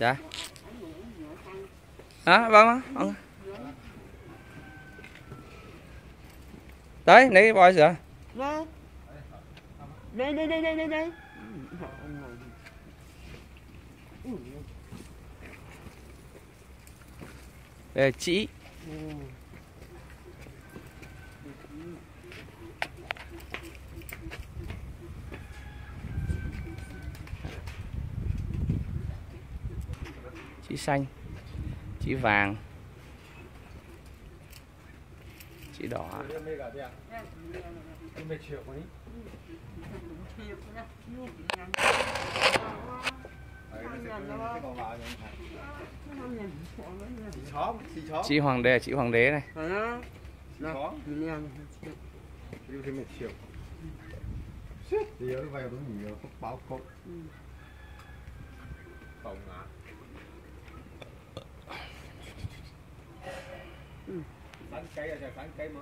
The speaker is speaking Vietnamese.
dạ. Hả vâng vâng tới nãy voi sữa. Đây đây đây đây đây đây. là chị chị xanh chị vàng chị đỏ chị hoàng đế chị hoàng đế này Đó. Sắn cây là sắn cây mà.